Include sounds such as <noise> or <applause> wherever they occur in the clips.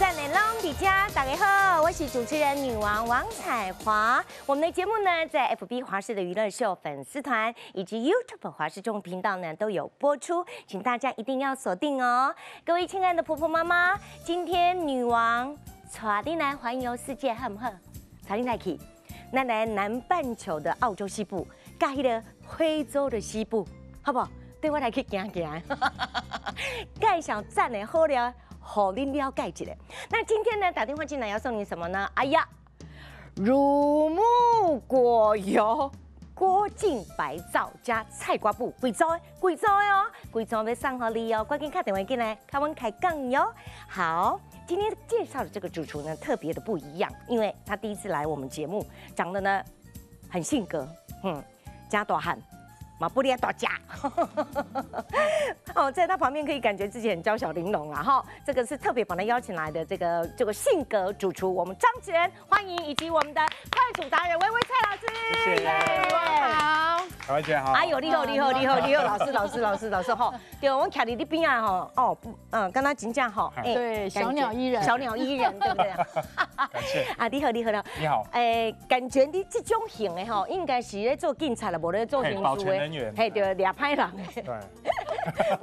女王当家，熊赞的浪比家，大家好，我是主持人女王王彩华。我们的节目呢，在 FB 华视的娱乐秀粉丝团以及 YouTube 华视中频道呢都有播出，请大家一定要锁定哦。各位亲爱的婆婆妈妈，今天女王带你来环游世界，好不好？带你来去，那来南半球的澳洲西部，加迄个非洲的西部，好不好？对我来去行行，<laughs> 介绍赞的好了。好，你了解一下。那今天呢，打电话进来要送你什么呢？哎呀，乳木果油、锅净白皂加菜瓜布，贵州，贵州哟，贵州要上好你哦，赶紧打电话进来，开我开杠哟。好，今天介绍的这个主厨呢，特别的不一样，因为他第一次来我们节目，长得呢很性格，嗯，加大汉。马布利亚大家，<laughs> 哦，在他旁边可以感觉自己很娇小玲珑啊！哈，这个是特别把他邀请来的这个这个性格主厨，我们张子仁欢迎，以及我们的快煮达人微微蔡老师，谢谢，好，小薇姐好，哎呦，你好，你好，你好，你好，<laughs> 老师，老师，老师，老师，哈，对，我卡在你边啊，哈，哦，不，嗯，跟他请假哈，对，小鸟依人，小鸟依人，对不对？<laughs> 感谢。啊，你好，你好，你好，哎，感觉你这种型的哈，应该是在做警察了，无在做刑事的。嘿，对，俩派人。对，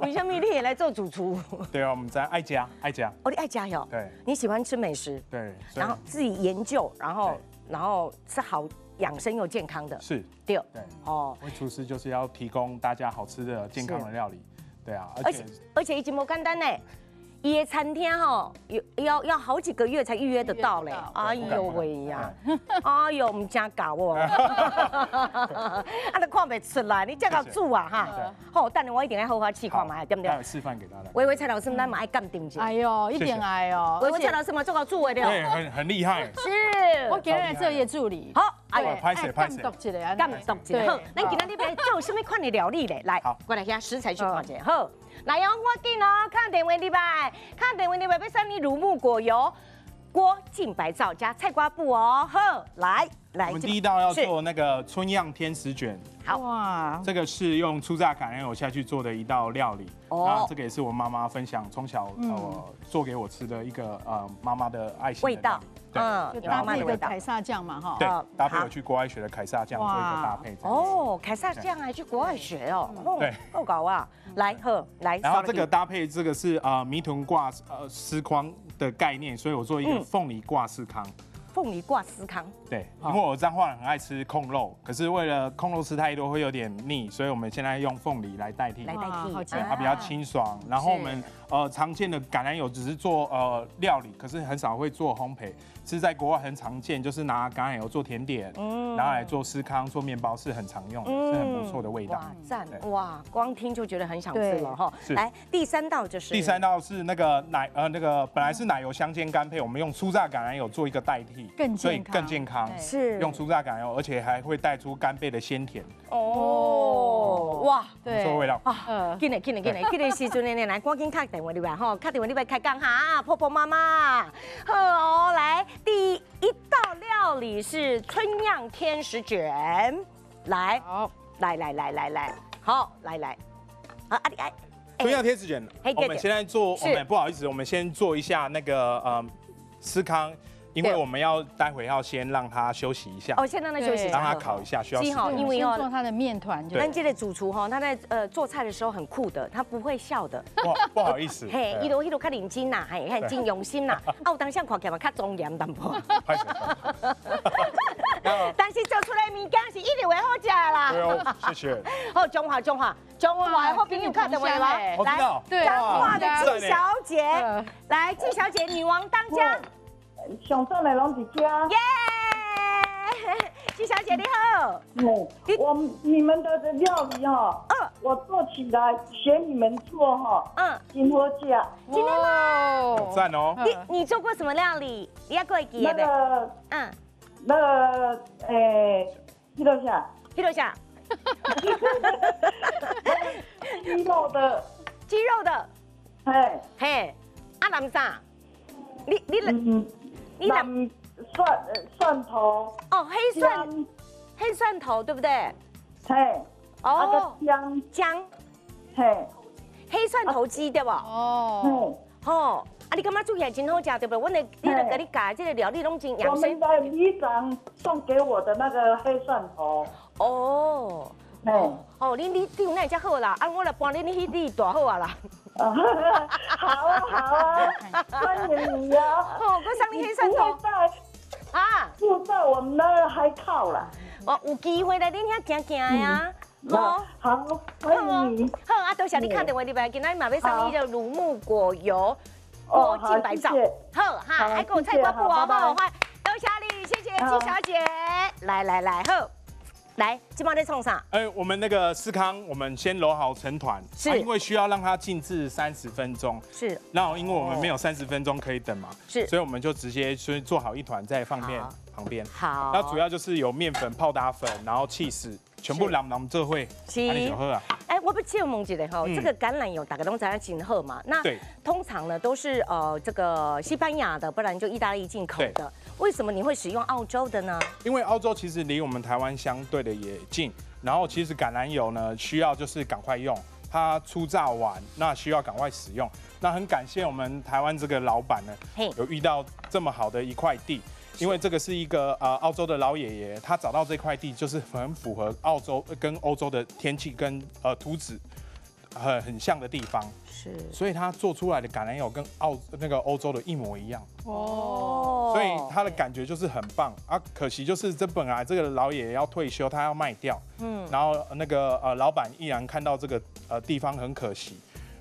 <laughs> 为什么你也来做主厨？对啊，我们在爱家，爱家。哦，你爱家哟。对。你喜欢吃美食。对。然后自己研究，然后然后吃好养生又健康的。是。对。对。哦。为厨师就是要提供大家好吃的、健康的料理。对啊。而且而且已经不简单呢。约餐厅哈，有要要好几个月才预约得到嘞。哎呦喂呀！<laughs> 哎呦，我们家搞哦，<laughs> 啊，都看不出来，你这个煮啊哈。好，等下我一定要好好试看嘛，对不对？示范给大家。微微蔡老师，咱嘛爱干定子。哎呦，一点爱哦。微微蔡老师嘛做个助理的。对，很很厉害。是。<laughs> 我给人这页助理。好，哎呀，拍摄拍摄。干起来，干动起来。好，那今天你边做什么款的料理嘞？来，过来下食材去看一下。好。来哦，我紧哦，看电话礼拜，看电话礼拜要送你乳木果油、锅净白皂加菜瓜布哦。好，来来，我们第一道要做那个春样天使卷。好哇，这个是用初榨橄榄油下去做的一道料理。哦，这个也是我妈妈分享从小呃做给我吃的一个呃妈妈的爱心味道。嗯，搭配一个凯撒酱嘛哈。对，搭配我去国外学的凯撒酱做一个搭配。哦，凯撒酱还去国外学哦。对，够搞啊！来喝来。然后这个搭配这个是呃迷臀挂呃丝框的概念，所以我做一个凤梨挂丝康。凤梨挂司康，对，因为我彰化人很爱吃控肉，可是为了控肉吃太多会有点腻，所以我们现在用凤梨来代替，来代替，它比较清爽。然后我们呃常见的橄榄油只是做呃料理，可是很少会做烘焙。是在国外很常见，就是拿橄榄油做甜点，嗯，拿来做司康、做面包是很常用的，是很不错的味道。哇，赞！哇，光听就觉得很想吃了哈。来，第三道就是第三道是那个奶呃那个本来是奶油香煎干配，我们用粗榨橄榄油做一个代替，更所以更健康。是用粗榨橄榄油，而且还会带出干贝的鲜甜。哦，哇，对，不错味道啊。进来进来进来，这个时阵呢来赶紧开电话入来吼，敲电话入来开讲哈，婆婆妈妈，好来。第一道料理是春酿天使卷，来，好，来来来来来，好，来来，好，阿弟哎，春酿天使卷，我们现在做，我们不好意思，我们先做一下那个呃司康。因为我们要待会要先让他休息一下，哦，先让他休息，让他烤一下，需要时间。因为要做他的面团。但这个主厨哈，他在呃做菜的时候很酷的，他不会笑的。不不好意思。<laughs> 嘿，一路一路看认真呐，嘿，看真用心呐。<laughs> 啊，我当下看起来较庄严淡薄。<laughs> 但是做出来物件是一定会好食啦。对哦，谢谢。好，中华中华中华好朋友看到没有？来，中华的季小姐，来，季小姐，女王当家。上阵的拢是家。耶，<laughs> 季小姐你好。嗯，我你们的料理哈，嗯，我做起来学你们做哈，嗯，金火家。今天吗？赞哦。你你做过什么料理？你要过记的。那个，嗯，那个，诶，记录下，记录下。<laughs> 鸡肉的，鸡肉的，嘿，嘿，阿南啥？你你来。你两蒜蒜头哦，黑蒜黑蒜头对不对？嘿，哦，姜姜，嘿，黑蒜头鸡对不？哦，哦，啊，你干嘛煮起来真好吃对不？我那你那个你改这个料理拢真养生。我们的里长送给我的那个黑蒜头。哦。哦。哦，你你你那只好啦，啊，我来帮你你去你大好啊啦。<laughs> 好啊好啊，欢迎你呀。哦，我上你黑蒜头。啊，就在我们那海靠啦。哦，有机会来恁遐行行呀。好，好，欢迎。好啊，多谢你看电话，你白今仔嘛要送你叫乳木果油哦，净白皂。好哈，还给我菜瓜布哦，好，欢迎，多谢你，谢谢季小姐。来来来，好，来，今晚在冲啥？哎，我们那个思康，我们先揉好成团，是因为需要让它静置三十分钟。是，那因为我们没有三十分钟可以等嘛，是，所以我们就直接先做好一团，再放面旁边。好，那主要就是有面粉、泡打粉，然后气势。全部让咱们这会，你喝啊！哎，我不借问姐的哈，这个橄榄油打个东在那请喝嘛？那通常呢都是呃这个西班牙的，不然就意大利进口的。为什么你会使用澳洲的呢？因为澳洲其实离我们台湾相对的也近，然后其实橄榄油呢需要就是赶快用，它出榨完那需要赶快使用。那很感谢我们台湾这个老板呢，有遇到这么好的一块地。因为这个是一个呃澳洲的老爷爷，他找到这块地就是很符合澳洲跟欧洲的天气跟呃土质很很像的地方，是，所以他做出来的橄榄油跟澳那个欧洲的一模一样。哦，所以他的感觉就是很棒。啊。可惜就是这本来这个老爷爷要退休，他要卖掉，嗯，然后那个呃老板依然看到这个呃地方很可惜。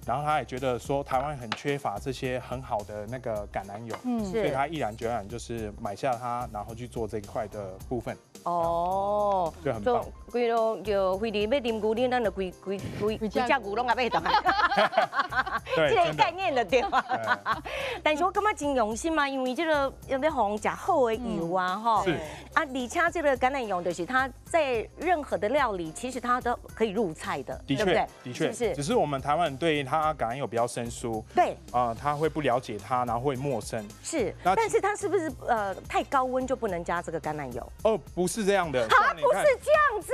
然后他也觉得说台湾很缺乏这些很好的那个橄榄油，嗯，所以他毅然决然就是买下它，然后去做这一块的部分。哦，就很棒。规路就非得要啉牛奶，咱就规规规规只牛拢也要倒。对，这个概念的对吧？但是我感觉真用心嘛，因为这个要要红食好的油啊，哈。是。啊，而且这个橄榄油就是它在任何的料理，其实它都可以入菜的，对不对？的确，是。只是我们台湾人对它橄榄油比较生疏。对。啊，他会不了解它，然后会陌生。是。但是它是不是呃太高温就不能加这个橄榄油？哦，不是这样的。它不是这样子。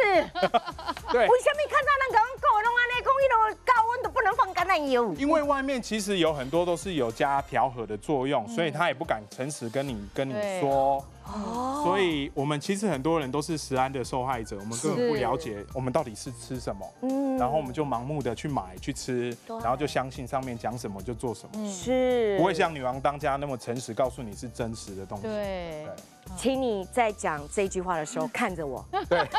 <laughs> 对。我前面看到那个狗弄啊？那公一种高温都不能放橄榄油？因为外面其实有很多都是有加调和的作用，所以他也不敢诚实跟你跟你说。哦，所以我们其实很多人都是食安的受害者，我们根本不了解我们到底是吃什么，嗯，然后我们就盲目的去买去吃，然后就相信上面讲什么就做什么，是，不会像女王当家那么诚实，告诉你是真实的东西。对，请你在讲这句话的时候看着我。对。<laughs>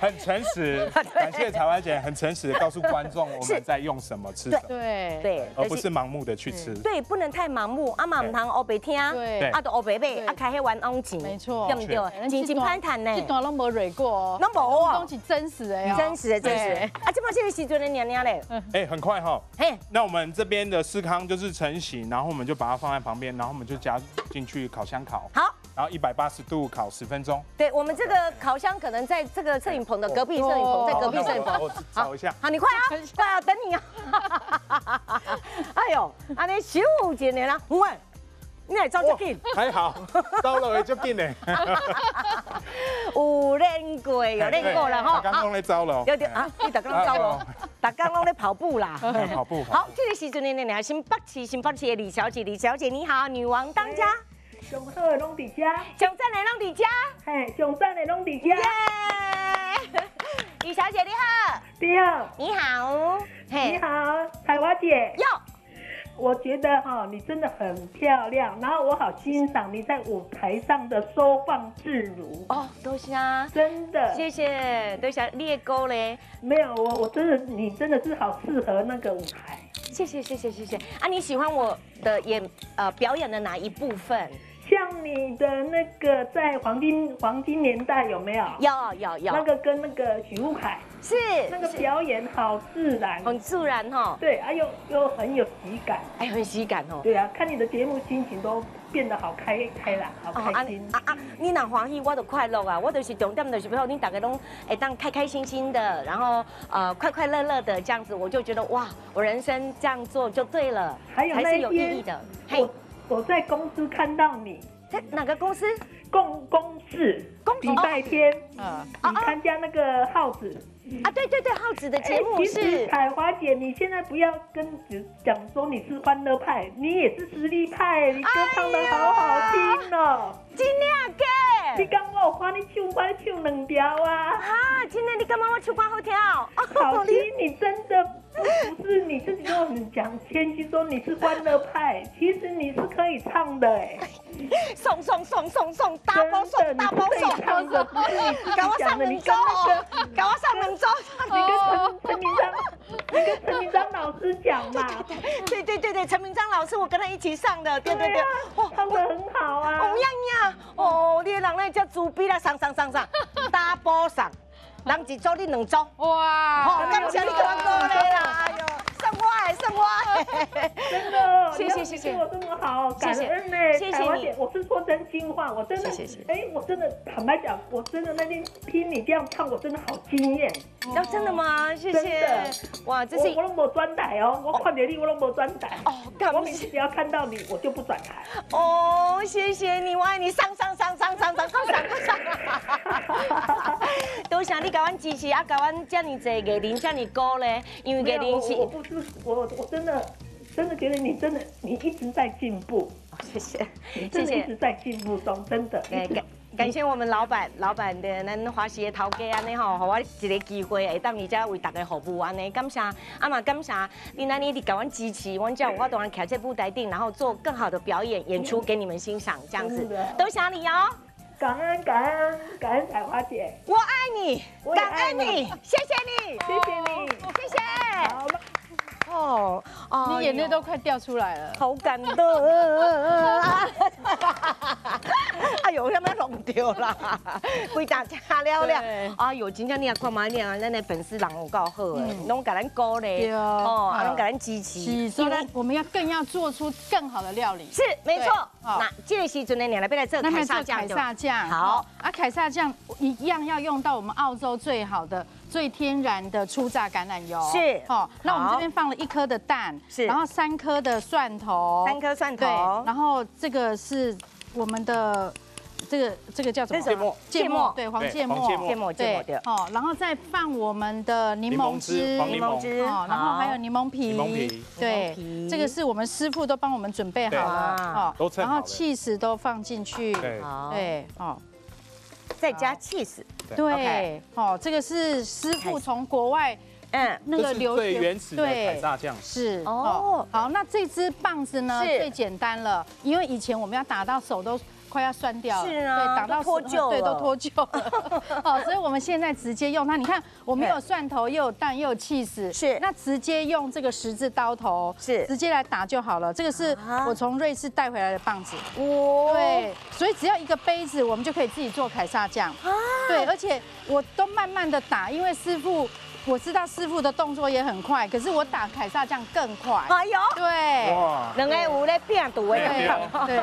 很诚实，<laughs> 感谢台湾姐很诚实的告诉观众我们在用什么吃什么，对。对，而不是盲目的去吃，对，不能太盲目，阿妈唔通乌白听，对，阿都乌白白，阿开黑玩翁钱，没错，对不对？钱钱攀谈呢，这段拢无蕊过，拢无啊，东西真实的，真实的，真实。啊，这么这个时阵的娘娘嘞，哎，很快哈，嘿，那我们这边的司康就是成型，然后我们就把它放在旁边，然后我们就加进去烤箱烤，好。然后一百八十度烤十分钟。对我们这个烤箱可能在这个摄影棚的隔壁摄影棚，在隔壁摄影棚。我找一下。好，你快啊，<laughs> 快啊，等你啊。<laughs> 哎呦，安尼十五几年了，喂，<laughs> 你来招就紧。还好，招了就紧嘞。有练过，有练过了哈。刚刚在招了。有点啊，你刚刚招了，刚刚拢在跑步啦。跑步。好，这个时阵呢，呢，新北市新北市的李小姐，李小姐你好，女王当家。上好的拢伫家，上赞的拢伫家，嘿，上赞的拢伫家。耶！李小姐你好，你好，你好，你好，彩华姐。哟，我觉得哈，你真的很漂亮，然后我好欣赏你在舞台上的收放自如。哦，多谢啊，真的，谢谢，多谢猎钩嘞。没有，我我真的，你真的是好适合那个舞台。谢谢，谢谢，谢谢。啊，你喜欢我的演呃表演的哪一部分？像你的那个在黄金黄金年代有没有？有有有。那个跟那个许富凯是那个表演好自然，很自然哈。对，啊又又很有喜感，哎很喜感哦。对啊，看你的节目心情都变得好开开朗，好开心。啊啊，你哪欢喜我都快乐啊，我都是重点的是，比如你大家都哎当开开心心的，然后呃快快乐乐的这样子，我就觉得哇，我人生这样做就对了，还有还是有意义的。嘿。我在公司看到你，在哪个公司？公公事，礼拜天嗯，你参加那个耗子啊，对对对，耗子的节哎目其实是彩华姐，你现在不要跟只讲说你是欢乐派，你也是实力派，你歌唱的好好听哦。今天你个刚我有看你唱，我你唱两条啊。啊，今天你干嘛我唱歌好听哦？好听，你真的不是你讲谦虚说你是欢乐派，其实你是可以唱的哎，<laughs> 送送送送送，大包送你大包是可以送，唱的，不是你自己给我上讲的，你两周跟那个哦，给我上两周。你跟陈陈明章，你跟陈明章老师讲嘛，对对对对，陈明章老师，我跟他一起上的，对对对对。啊，，唱的很好啊。哦。呀呀，哦，你的人咧叫猪逼啦，上上上上，<laughs> 大波上，人一周你两周，哇，好，感谢你给我讲咧啦，哎呦，送我的送我，<laughs> 真的，谢谢谢谢对我这么好，感恩呢。谢谢你我是说真心话，我真的，谢谢哎，我真的坦白讲，我真的那天听你这样唱，我真的好惊艳。哦，真的吗？谢真谢的，哇，这是我我都没转台哦，我看见你我都没转台。哦，感我每次只要看到你，我就不转台。哦，谢谢你，我爱你，上上上上上上上上上，多谢你给我支持啊，给我这么多艺人这么高嘞，因为没有，艺人是我我，不是我我我真的真的觉得你真的你一直在进步，谢谢你真的谢谢一直在进步中，真的。哎，感感谢我们老板，老板的咱华西的头家安尼吼，给我一个机会，会当而家为大家服务安尼，感谢，啊嘛感谢你安尼你给我支持，阮这样有法度徛在舞台顶，然后做更好的表演演出给你们欣赏，这样子真的，多谢你哦，感恩感恩感恩彩花姐，我爱你，我感恩你，谢谢你，谢谢你。哦，你眼泪都快掉出来了。好感动，<laughs> <laughs> 哎呦，有没有弄掉啦？<laughs> 规大吃了了。对，哎呦，真正你也看嘛，你啊，咱的粉丝人有够好的，拢给咱鼓励，对。哦，拢给咱支持，所以我们要更要做出更好的料理。是没错。好那这个时阵呢，你来不来做那凯撒酱凯撒酱，好。哦，啊，凯撒酱一样要用到我们澳洲最好的、最天然的初榨橄榄油。是。哦，那我们好。这边放了一颗的蛋，是。然后三颗的蒜头，三颗蒜头。对，然后这个是我们的这个这个叫什么？芥末。芥末，对，黄芥末，芥末。对对，哦，然后再放我们的柠檬汁。汁，黄柠檬。汁，哦，然后还有柠檬皮，柠檬皮。对这个是我们师傅都帮我们准备好了，哦然后 cheese 都放进去，对，好，对，哦，再加 cheese，对哦，这个是师傅从国外嗯，那个流学最原始的凯对。撒酱，是。哦。哦，好，那这支棒子呢是。最简单了，因为以前我们要打到手都快要酸掉了，是啊对，打到都脱臼对，都脱臼了。<laughs> 哦，所以我们现在直接用它，你看我们有蒜头，又有蛋，又有 cheese，是。那直接用这个十字刀头，是。直接来打就好了。这个是啊。我从瑞士带回来的棒子，哇，对，所以只要一个杯子，我们就可以自己做凯撒酱。对，而且我都慢慢的打，因为师傅我知道师傅的动作也很快，可是我打凯撒酱更快。哎呦，对，哇，两个有咧变赌的对。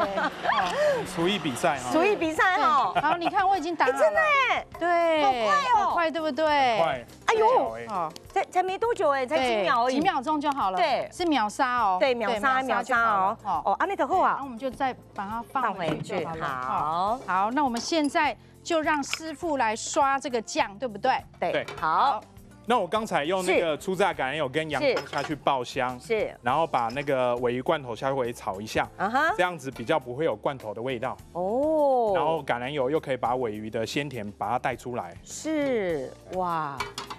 <laughs> 厨艺比赛哈，厨艺比赛哈，好，你看我已经打真的哎，对，好快哦。好快对不对？快，哎呦。哎哦，才才没多久哎，才几秒而已，几秒钟就好了。对。是秒杀哦。对，秒杀秒杀哦，哦，阿内头后啊。那我，们就再把它放放回去好，好，好，那我们现在就让师傅来刷这个酱，对不对？对。对，好，那我刚才用那个初榨橄榄油跟洋是。葱下去爆香，是，然后把那个尾鱼罐头稍微炒一下，啊哈。这，样子比较不会有罐头的味道。哦，然后橄榄油又可以把尾鱼的鲜甜把它带出来。是哇，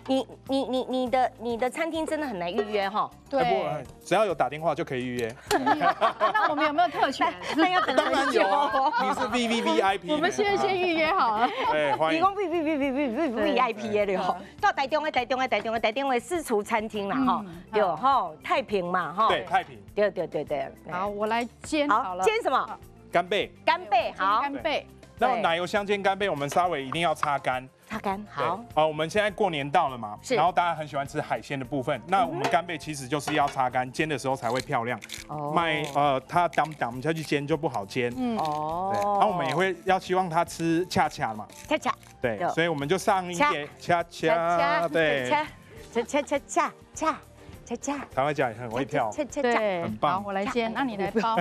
你你你你的你的餐厅真的很难预约哈，对。哎不只要有打电话就可以预约。那我们有没有特权？那要等当然很久有啊，你是 V V V I P。我们现在先预约好了。对，欢迎。你讲 V V V V V V V I P 的了，到台中的台中的台中的台中的私厨餐厅啦哈嗯，对吼，太平嘛哈，对，太平对对对对，好，我来煎好好，了。煎什么？干贝。干贝好，干贝。那对奶油香煎干贝，我们稍微一定要擦干。擦干对好，啊，我们现在过年到了嘛，是。然后大家很喜欢吃海鲜的部分，那我们干贝其实就是要擦干，煎的时候才会漂亮。哦。卖呃，它当当下去煎就不好煎。嗯，哦对，然后我们也会要希望它吃恰恰嘛，恰恰。对对，所以我们就上一点恰恰，恰恰对，恰恰恰恰恰恰恰恰，台湾家也很会跳，恰恰恰，对。很，棒。好，我来煎，那你来包。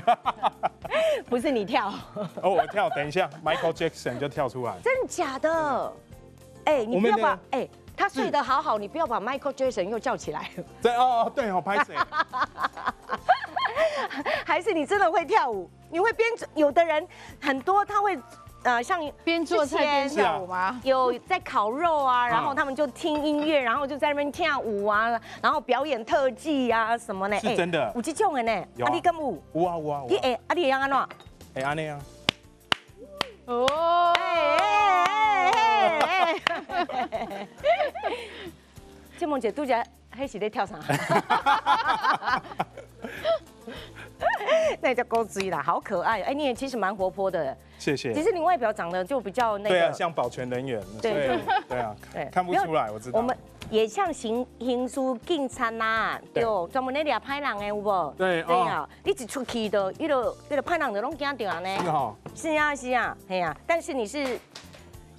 <laughs> 不是你跳，<laughs> 哦，我跳，等一下，Michael Jackson 就跳出来。真的假的？哎，你不要把哎，他睡得好好，你不要把 Michael Jackson 又叫起来，<laughs> 对哦哦，对哦，拍谁？<laughs> 还是你真的会跳舞？你会编？有的人很多他会。呃，像边做菜边跳舞吗？有在烤肉啊，然后嗯他们就听音乐，然后就在那边跳舞啊，然后表演特技啊什么呢？是真的有这种的呢。有啊啊，你跟舞，哇哇哇！你哎，啊你会安怎？哎，安内啊，哦，哎哎哎哎！建梦姐拄则迄是咧跳啥？那叫勾追啦，好可爱。哎，你也其实蛮活泼的，谢谢其实你外表长得就比较那个对啊，个。像保全人员，对以对啊对，看不出来，我知道。我们也像行行书警察呐，对对，专门咧抓歹人的有无？对对啊，你一出去的，迄个迄个歹人就拢惊到安尼。是啊是啊，哎呀，但是你是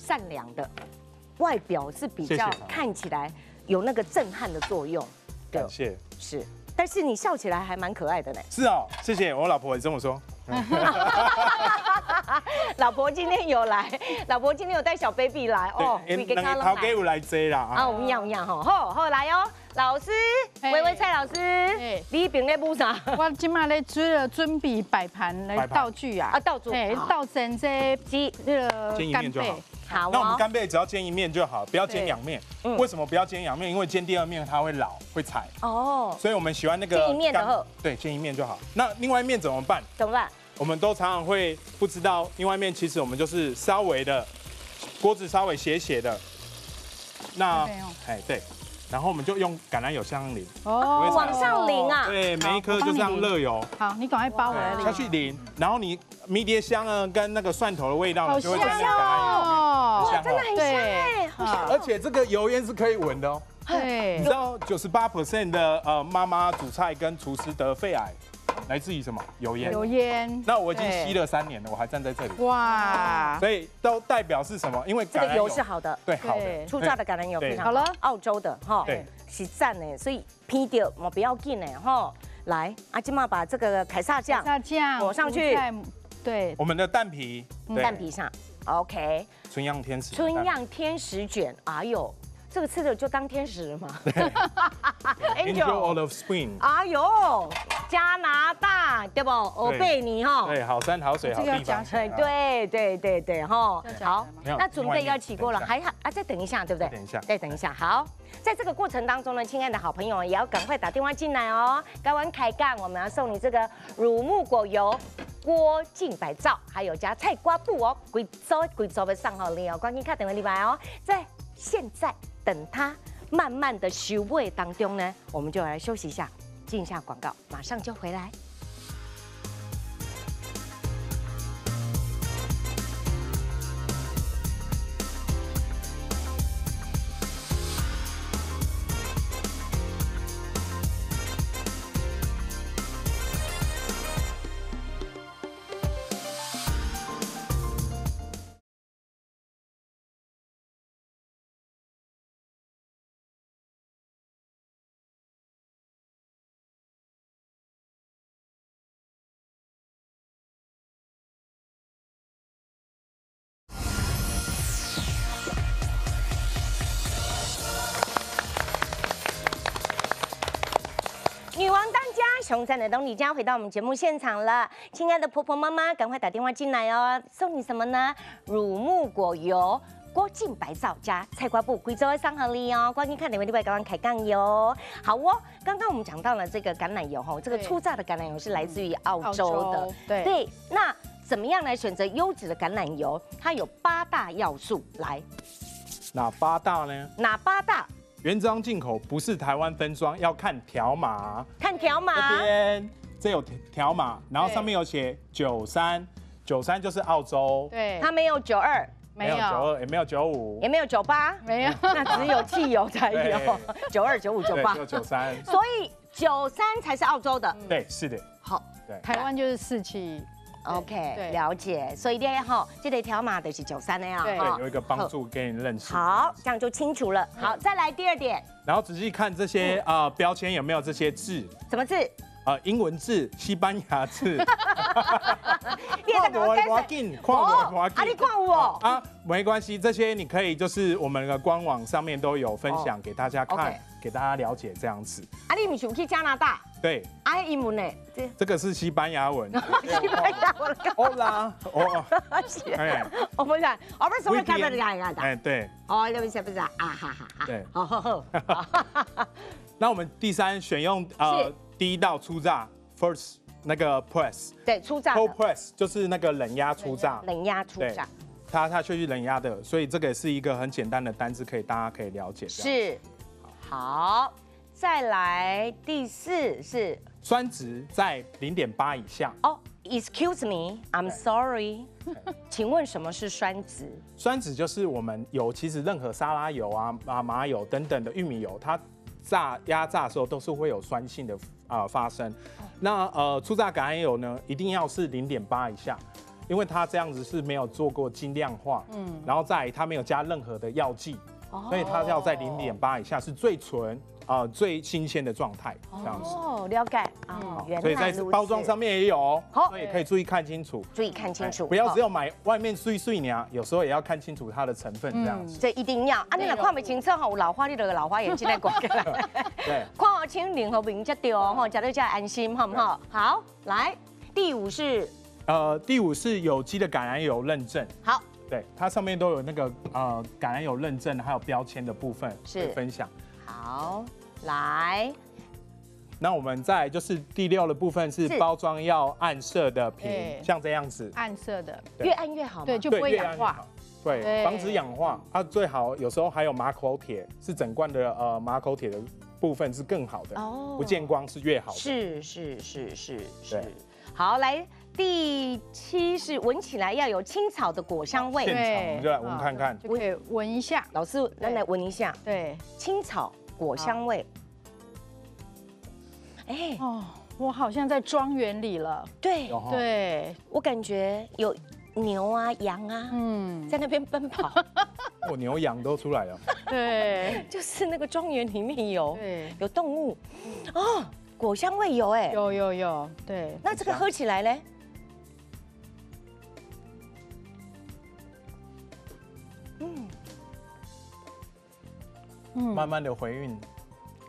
善良的，外表是比较看起来有那个震撼的作用，对感，谢。是。但是你笑起来还蛮可爱的呢。是哦，谢谢，我老婆也这么说。<laughs> 老婆今天有来，老婆今天有带小 baby 来哦，对，给那个头给我来追啦啊，啊。我们一样一样吼，好，好来哦，老师，嘿微微蔡老师，你平咧补啥？我今嘛咧准了准备摆盘来道具啊，啊道具哎好，倒成这鸡那个煎一面就好好那我们哦，干贝只要煎一面就好，不要煎对两面。嗯为什么不要煎两面？因为煎第二面它会老会柴，哦，所以我们喜欢那个煎一面的对，煎一面就好。那另外一面怎么办？怎么办？我们都常常会不知道，另外一面其实我们就是稍微的锅子稍微斜斜的。那哎哦哎对，然后我们就用橄榄油向上淋，哦往上淋啊对，每一颗就这样热油。好，你赶快包我来，淋下去淋，然后你迷迭香呢跟那个蒜头的味道就会在橄榄油里面哦，香哦。真的很香哎，好香。而且这个油烟是可以闻的哦。对你知，道九十八 percent 的呃妈妈煮菜跟厨师得肺癌，来自于什么？油烟。油烟，那我已经吸了三年了，我还站在这里，哇，所以都代表是什么？因为这个油是好的，对好的。对。初榨的橄榄油非常好。了澳洲的哈，对，是赞呢，所以偏掉我不要紧呢哈。来，阿金妈把这个凯撒酱下酱抹上去。对，我们的蛋皮，蛋皮上，OK，春样天使，春样天使卷，哎呦，这个吃的就当天使了嘛。<laughs> Angel of Spring，哎呦，加拿大对不？欧贝尼哈。对，好山好水好这个要地方，夹起来对对对对对哈好那准备要起锅了，另还还啊，再等一下，对不对？再等一下再等一下。好，在这个过程当中呢，亲爱的好朋友也要赶快打电话进来哦。刚完开干，我们要送你这个乳木果油。锅净白皂，还有加菜瓜布哦，贵州贵州的上好料哦，赶紧看等会礼拜哦。在现在等它慢慢的修味当中呢，我们就来休息一下，进一下广告，马上就回来。熊赞的东李家回到我们节目现场了。亲爱的婆婆妈妈，赶快打电话进来哦！送你什么呢？乳木果油。郭靖白皂加菜瓜布，贵州的上合力哦。关键看哪位另外刚刚开杠油，好哦。刚刚我们讲到了这个橄榄油哈，这个对初榨的橄榄油是来自于澳洲的，对对。那怎么样来选择优质的橄榄油？它有八大要素，来哪八大呢？哪八大？原装进口不是台湾分装，要看条码。看条码。这。边这有条码，然后上面有写九三，九三就是澳洲，对，它没有九二，没有。九有二，也没有九五。也，没有九八，没有，那只有汽油才有。对。九二、九五、九，八。只，有九三，所以九三才是澳洲的。对，是的，好，对，台湾就是四期，OK，了解。所以呢，哈，这个条码的是九三的呀。对有一个帮助给你认识。好，这样就清楚了。好，再来第二点，然后仔细看这些啊标签有没有这些字，什么字？呃，英文字、西班牙字，<laughs> 你也在给我跟我上紧，看我我啊，你看我。啊，没关系，这些你可以就是我们的官网上面都有分享给大家看给大家了解这样子。啊，你不是有去加拿大？对，啊，英文呢？这这个是西班牙文。<laughs> 西班牙我的哦啦，哦，<laughs> 哎，我不是，我不是会看到你看的。哎，对。哦，那不是不是啊，哈哈哈。对好好好。<laughs> 那我们第三选用呃第一道初榨 first 那个 press 对，出炸 cold press 就是那个冷压出榨，冷压出对炸它它却是冷压的，所以这个是一个很简单的单字，可以大家可以了解。是。好，再来第四是酸值在零点八以下，哦，Excuse me，I'm sorry。请问什么是酸值？酸值就是我们油，其实任何沙拉油啊、啊麻油等等的玉米油，它炸压榨的时候都是会有酸性的啊、呃发生。那呃初榨橄榄油呢，一定要是零点八以下，因为它这样子是没有做过精量化，嗯，然后再它没有加任何的药剂，所以它要在零点八以下是最纯啊、呃最新鲜的状态这样子。哦，了解啊，原来所以在包装上面也有哦，好所以可以注意看清楚。注意看清楚，哎不要只有。有买外面碎碎娘，有时候也要看清楚它的成分这样子。这一定要啊！你若看不清楚吼，有老花你就有老花眼镜来挂起来。对，看好清零和明才对哦，吼，吃到才安心，好不好？好，来第五是呃，第五是有机的橄榄油认证，好，对，它上面都有那个呃橄榄油认证还有标签的部分是分享。好，来那我们再就是第六的部分是是包装要暗色的瓶，像这样子，暗色的，越暗越好嘛。对，就不会氧化。对，防止氧化。它最好有时候还有马口铁，是整罐的呃马口铁的部分是更好的，哦不见光是越好的。是是是是是。好，来第七是闻起来要有青草的果香味。现场我们就来闻看看就可以闻一下。老师，咱来闻一下对，青草果香味。哎，哦，我好像在庄园里了。对对，我感觉有牛啊、羊啊嗯，在那边奔跑，<laughs> 哦，牛羊都出来了。对，<laughs> 就是那个庄园里面有对，有动物哦，果香味有哎。有有有，对，那这个喝起来嘞？嗯，慢慢的回韵，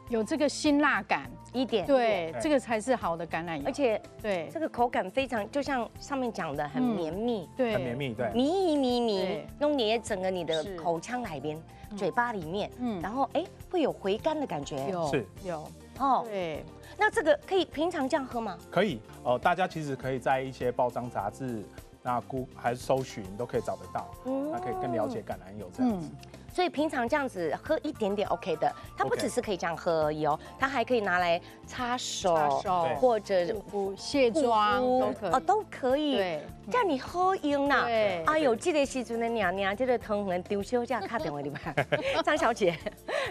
有这个辛辣感，一点。对，对这个才是好的橄榄油。而且对。这个口感非常，就像上面讲的，很嗯。绵密，对，很绵密，对。迷迷迷对，弄捏整个你的口腔海边、嘴巴里面，嗯。然后哎会有回甘的感觉。有是。有，哦，对，那这个可以平常这样喝吗？可以，呃，大家其实可以在一些报章杂志、那估还是搜寻都可以找得到，嗯。那可以更了解橄榄油这样子。所以平常这样子喝一点点 OK 的，它不只是可以这样喝而已哦，它还可以拿来擦手，擦手或者护肤、卸护妆都可以。哦，都可以。对，这样你喝赢啦。对哎呦，这个时阵的娘娘，这个汤圆丢休假卡电话里吧。<laughs> 张小姐，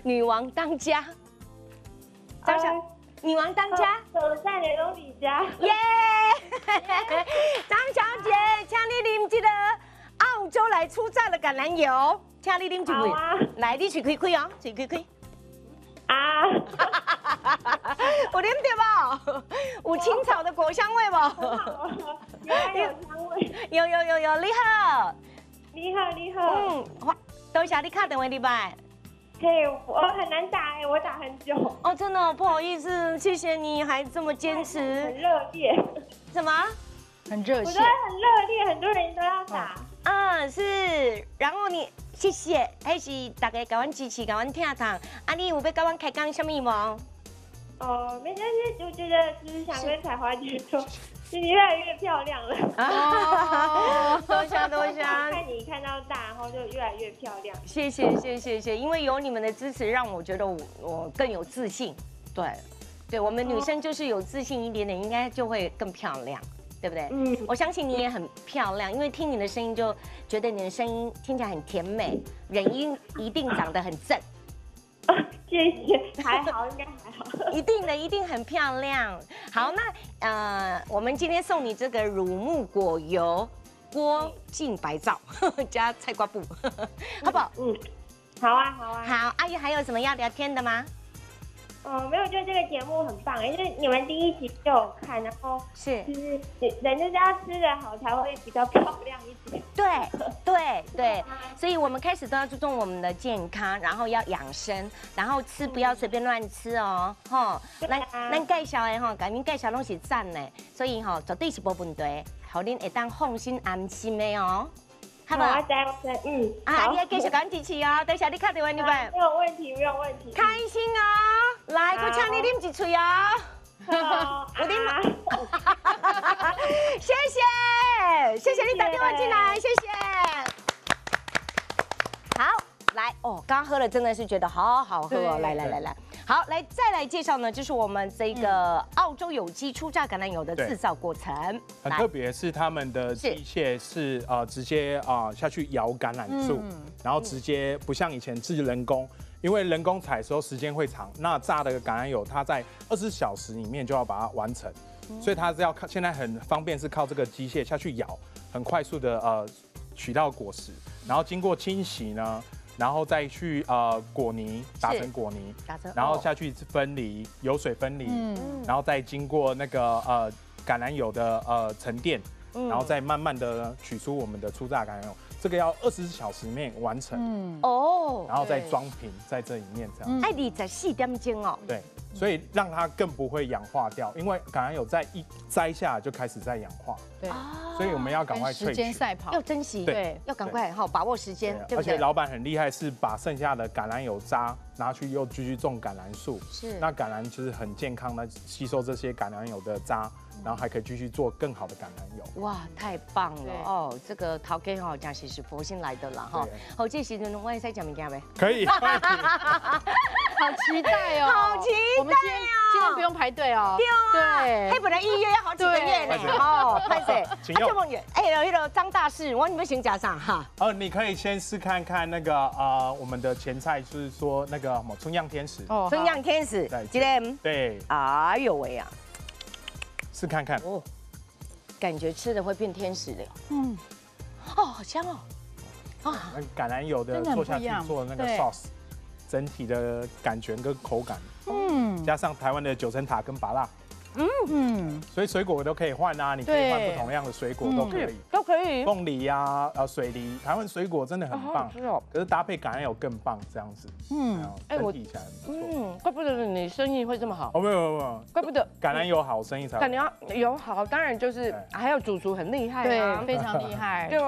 女王当家，张小，女王当家，走在雷龙里家，耶！<laughs> 张小姐，请你啉这个澳洲来出战的橄榄油，请你啉一杯。来，你嘴开开哦，嘴开开。啊，<laughs> 有啉到无？<laughs> 有青草的果香味不？有香味。有有有有，你好。你好，你好。嗯，哇，多谢你卡电话礼拜。嘿，我很难打哎，我打很久，哦，真的、哦、不好意思，谢谢你还这么坚持很。热烈，什么？很热血我觉得。很热烈，很多人都要打。嗯，是。然后你谢谢，还是大家给我支持，给我听堂。啊，你有要跟我开讲什么吗？哦，没关系，我觉得只是想跟彩华姐说，你越来越漂亮了。啊，多谢多谢。看你看到大，然后就越来越漂亮。谢谢谢谢谢谢，因为有你们的支持，让我觉得我我更有自信。对，对我们女生就是有自信一点点，应该就会更漂亮，对不对？嗯，我相信你也很漂亮，因为听你的声音就觉得你的声音听起来很甜美，人音一定长得很正。<laughs> 谢谢，还好，应该还好。<laughs> 一定的，一定很漂亮。好，那呃，我们今天送你这个乳木果油锅净白皂 <laughs> 加菜瓜布，好不好？嗯，好啊，好啊。好，阿姨还有什么要聊天的吗？哦，没有，觉得这个节目很棒，因为你们第一集就有看，然后是就是人就是要吃的好才会比较漂亮一点。对 <laughs> 对对，所以我们开始都要注重我们的健康，然后要养生，然后吃不要随便乱吃哦，吼。咱咱介绍的吼，甲恁介绍拢是赞的，所以吼绝对是无问题，好恁会当放心安心的哦，好不好？我加油声，嗯，啊，你要继续赶支持哦，等下你敲电话你们。没有问题，没有问题。开心我请你啉一嘴哦。好，我啉。谢谢，谢谢你打电话进来，谢谢。好，来哦，刚喝了真的是觉得好好喝哦，来来来来，好来再来介绍呢，就是我们这个澳洲有机初榨橄榄油的制造过程。很特别，是他们的机械是呃直接啊下去摇橄榄树，然后直接不像以前自己人工，因为人工采收时间会长，那榨的橄榄油它在二十小时里面就要把它完成，所以它是要靠现在很方便是靠这个机械下去咬，很快速的呃取到果实，然后经过清洗呢。然后再去呃果泥打成果泥，打成然后下去分离油水分离，然后再经过那个呃橄榄油的呃沉淀，然后再慢慢的取出我们的初榨橄榄油，这个要二十四小时内完成，哦，然后再装瓶在这里面这样。哎，你在细点钟哦。对。所以让它更不会氧化掉，因为橄榄油在一摘下就开始在氧化。对，所以我们要赶快时间赛跑，要珍惜，对，要赶快好把握时间。而且老板很厉害，是把剩下的橄榄油渣拿去又继续种橄榄树。是，那橄榄就是很健康的，吸收这些橄榄油的渣。然后还可以继续做更好的橄榄油。哇，太棒了哦！这个陶根哈，讲其实佛心来的啦哈。好，这时阵我也再讲物件没？可以。<laughs> 好期待哦！好期待哦！我们今天今天不用排队哦。对。嘿，本来预约要好几个月呢。哦，拍谁？<laughs> 请用。哎，有一个张大师，我你们先加上哈。哦，你可以先试看看那个啊，我们的前菜就是说那个什么春样天使。哦，春样天使。对，今天。对。哎呦喂呀！试看看。哦，感觉吃的会变天使的，嗯，哦，好香哦，啊，橄榄油的做下去做的那个 sauce，整体的感觉跟口感，嗯，加上台湾的九层塔跟拔辣。嗯。嗯，所以水果都可以换啊，你可以换不同样的水果都可以，都可以。凤梨呀，呃，水梨，台湾水果真的很棒，可是搭配橄榄油更棒，这样子。嗯，哎，我起来嗯，怪不得你生意会这么好。哦，没有没有，怪不得。橄榄油好，生意才。橄榄油好，当然就是还有主厨很厉害，对，非常厉害，<laughs> 对。不？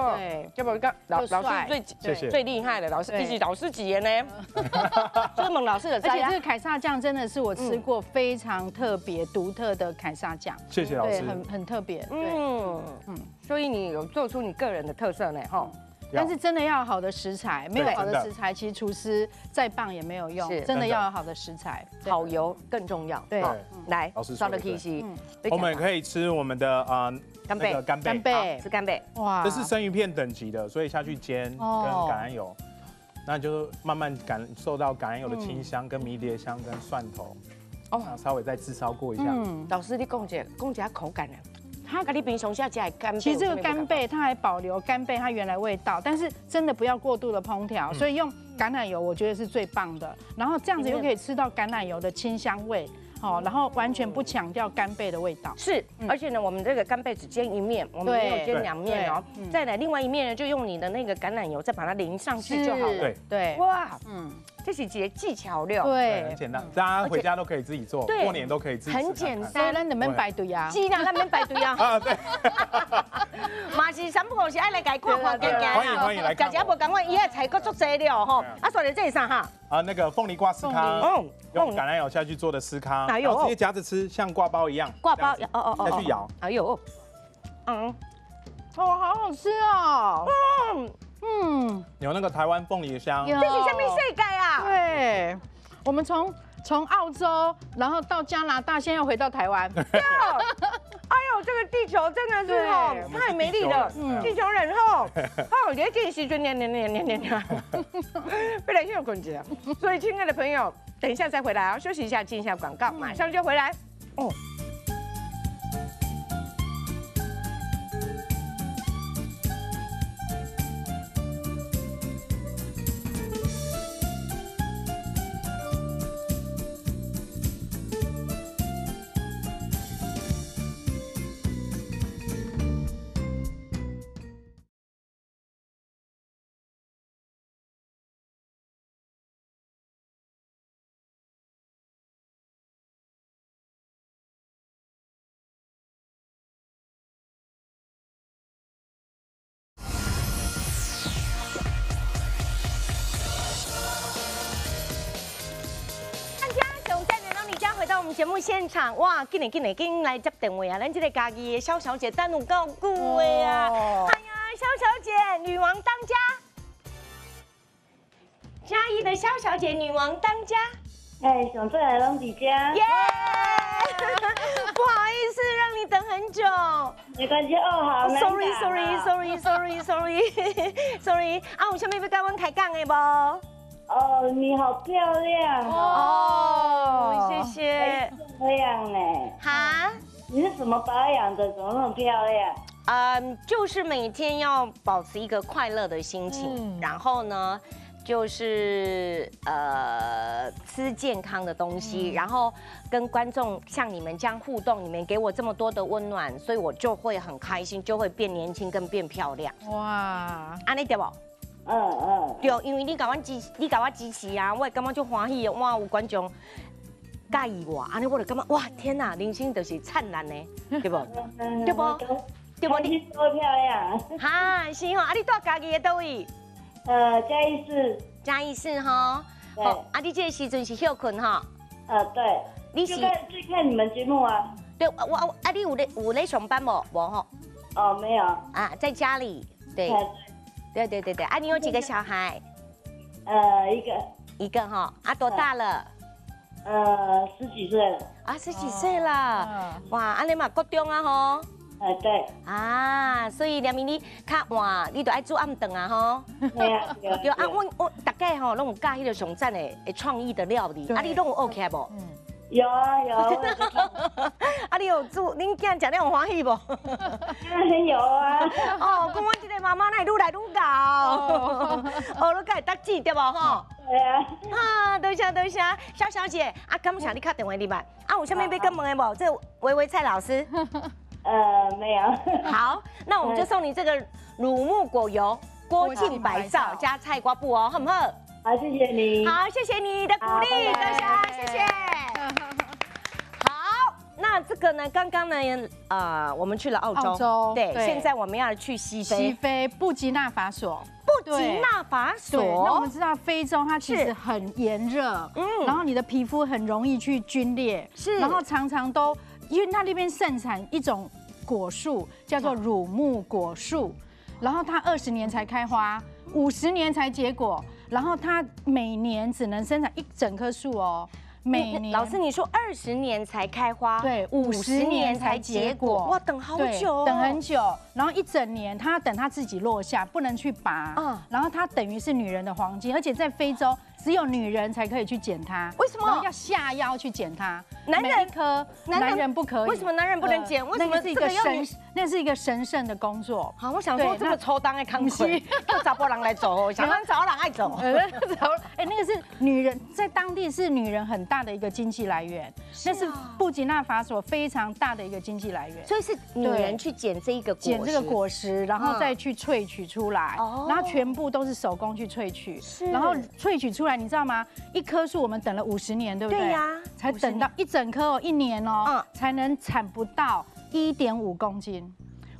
要不刚老老师最最厉害的老师，一起老师几年呢？<laughs> 就是蒙老师的，而且这个凯撒酱真的是我吃过非常特别独特的凯撒酱。谢谢老师，很很特别，嗯嗯，所以你有做出你个人的特色呢，哈。但是真的要有好的食材，没有好的食材，其实厨师再棒也没有用，真的要有好的食材，好油更重要。对，来，老师烧的 K C，我们可以吃我们的啊干贝，干贝，干贝，吃干贝，哇，这是生鱼片等级的，所以下去煎跟橄榄油，那就慢慢感受到橄榄油的清香跟迷迭香跟蒜头。哦，稍微再炙烧过一下。嗯，老师，你讲解讲解口感呢？它跟你平常下加干贝，其实这个干贝它还保留干贝它原来味道，但是真的不要过度的烹调，所以用橄榄油我觉得是最棒的。然后这样子又可以吃到橄榄油的清香味。好，然后完全不强调干贝的味道，是，而且呢，我们这个干贝只煎一面，我们没有煎两面哦。再来，另外一面呢，就用你的那个橄榄油再把它淋上去就好了。对对，哇，嗯，这是几技巧料，对，很简单，大家回家都可以自己做，过年都可以自己很简单，所以咱你们排队啊，尽量那边排队啊。<laughs> 啊，对。<laughs> 马是三不五时爱来改看看，欢迎欢迎来。大家不赶快，伊个菜够足济料吼。啊，说的这啥哈？啊，那个凤梨挂丝康，用橄榄油下去做的丝康，然后直接夹着吃，像挂包一样。挂包，哦哦哦，再去咬。哎呦，嗯，哦，好好吃哦。嗯嗯，有那个台湾凤梨的香。这是什么世界啊？对，我们从从澳洲，然后到加拿大，现在又回到台湾。<laughs> 哎呦，这个地球真的是太美丽了，嗯地球人吼，<laughs> 哦，连见习就念念念念念念，被来先困觉。<laughs> 所以，亲爱的朋友，等一下再回来啊，休息一下，进一下广告，马上就回来。哦。们节目现场，哇，今年今年今来接电话啊，咱这个家己的肖小姐等有够久的啊！哦。哎呀，肖小姐，女王当家，嘉义的肖小姐，女王当家，哎，想再来拢伫遮，耶！<laughs> 不好意思让你等很久。没关系哦，好，sorry sorry sorry sorry sorry sorry，啊，有啥物要跟阮开讲的无？哦，你好漂亮哦，哦，谢谢。漂亮呢。哈，你是怎么保养的？怎么那么漂亮？嗯，就是每天要保持一个快乐的心情，然后呢，就是呃吃健康的东西，然后跟观众像你们这样互动，你们给我这么多的温暖，所以我就会很开心，就会变年轻跟变漂亮。哇，安尼对不？嗯嗯，对，因为你甲我支，你甲我支持啊，我会感觉就欢喜的。哇，有观众介意我，安尼我就感觉哇，天哪，人生就是灿烂的，对不？嗯对不对不？你你多漂亮。<laughs> 哈是吼，啊你住家己的倒位？呃，嘉义市，嘉义市吼。对哦，啊你这个时阵是休困吼？呃对，你就是看就看你们节目啊。对，我我啊你有咧有咧上班无？无吼？哦，没有，啊，在家里。对呃对对对对，啊你有几个小孩？呃一个一个哈，啊多大了？呃十几岁了，啊十几岁了。嗯哇，安尼嘛国中啊吼。啊对，啊，所以连明你较晚，你都爱做暗顿啊吼。对啊，对啊 <laughs> 对啊，我我大概吼拢有教迄个上赞的的创意的料理，啊你拢有学起来无？有啊有，<laughs> 啊你有煮，恁囝食了有欢喜无？当然有啊，哦，讲我这个妈妈那愈来愈高，哦，<laughs> 你该得志对无吼？对啊，啊，多谢多谢，肖小姐，啊，感谢你打电话入来，啊，有啥物要跟问的无？这维维蔡老师，<laughs> 呃没有，好，那我们就送你这个乳木果油锅锅净白皂皂。加菜瓜布哦，好不好？好谢谢你，好，谢谢你的鼓励，大家谢，谢谢。<laughs> 好，那这个呢？刚刚呢，呃，我们去了澳洲，澳洲对，对。现在我们要去西西非非布吉纳法索。布吉纳法索，那我们，知道非洲它其实很炎热，嗯。嗯，然后你的皮肤很容易去皲裂，是。然后常常都因为它那边盛产一种果树叫做乳木果树，然后它二十年才开花，五十年才结果，然后它每年只能生产一整棵树哦，每年。老师你说二十年才开花，对五十年才结果，哇，等好久哦，等很久，然后一整年，它要等它自己落下，不能去拔。嗯。嗯，然后它等于是女人的黄金，而且在非洲只有女人才可以去捡它。为什么？要下腰去捡它？男人？可男人？不可以。为什么男人不能捡呃为什么是一个神，那是一个神圣的工作。好，我想说这么抽当的康不亏是，要找波人来走，<laughs> 想让找人爱走。<laughs> 呃，哎，那个是女人在当地是女人很大的一个经济来源，那是布吉纳法索非常大的一个经济来源。所以是女人去捡这一个果实。捡这个果实，然后再去萃取出来，哦。然后全部都是手工去萃取，然后萃取出来，你知道吗？一棵树我们等了五十年，对不对？对呀才等到一整棵哦，一年嗯哦，才能产不到一点五公斤，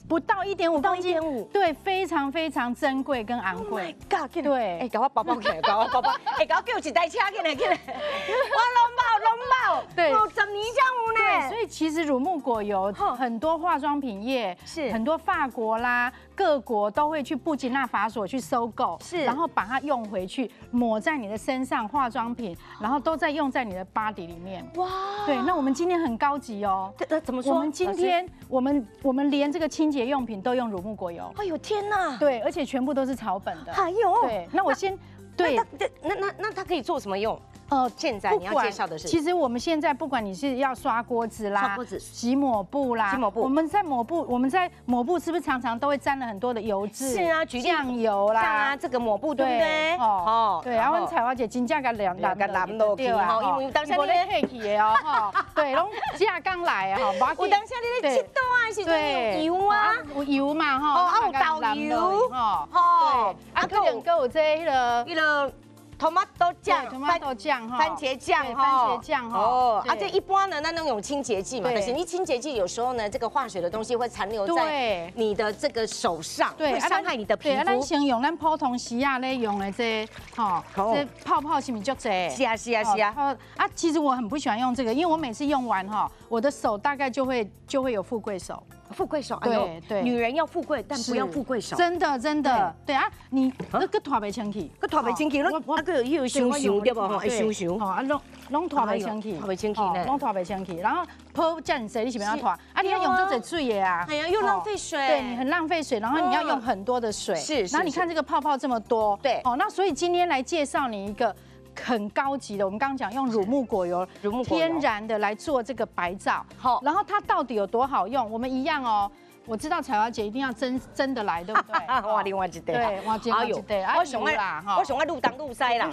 不到一点五公斤，1.5对，非常非常珍贵跟昂 Oh 贵。God！对哎，搞我包包起来，搞我包包，<laughs> 哎，搞我叫一台车进来进来，<laughs> 我拢龙宝，对五十年这样有对，呢。所以其实乳木果油很多化妆品业是很多法国啦，各国都会去布吉纳法索去收购，是然后把它用回去抹在你的身上化妆品，然后都在用在你的 body 里面。哇，对，那我们今天很高级哦。这呃怎么说？我们今天我们我们连这个清洁用品都用乳木果油，哎呦天哪！对，而且全部都是草本的。还有，对，那我先对那那那那它可以做什么用？呃，现在你要介绍的是，其实我们现在不管你是要刷锅子啦、刷锅子洗抹布啦、洗抹布我们在抹布，我们在抹布是不是常常都会沾了很多的油脂？是啊举酱油啦，像啊这个抹布对不对？哦，对，然后彩华姐金价个两两个蓝落去啊因为当下我你咧客气的哦，哈，<laughs> 对，拢下刚来啊哈，我当下你在对吃豆啊，是对有油啊，有油嘛哈，哦啊有那个豆油哈，吼对，啊，可能够有这迄个一个 tomato 酱、对，tomato 酱哈，番茄酱哈，番茄酱哈哦，啊，对。这一般呢，那那种清洁剂嘛，对。但是你清洁剂有时候呢，这个化学的东西会残留在你的这个手上，对，会伤害你的皮肤。对，啊，咱肤。先用咱普通洗亚咧用的这，吼，哦这泡泡是不是就这？是啊是啊是啊，哦啊，其实我很不喜欢用这个，因为我每次用完哈，我的手大概就会就会有富贵手，富贵手，哎呦对，对。女人要富贵，但不要富贵手。真的真的，对。啊，你那个拖袂清气，个拖袂清气，那那啊个有熊熊对不？吼，会熊熊。哦啊，拢拢拖袂清气，拖袂清气呢。哦拢拖袂清气，然后泡这样子，你是不要拖？啊，你要用这水的啊，哎呀，又浪费哦水。对你很浪费水，然后你要用很多的水，是是然后你看这个泡泡这么多，对。哦，那所以今天来介绍你一个很高级的，我们刚刚讲用乳木果油，乳木果油天然的来做这个白皂，好然后它到底有多好用？我们一样哦。我知道彩华姐一定要真真的来，对不对？<laughs> 哇，另外一对，对哇另外一对啊我想爱啦哈我想爱入当入塞啦。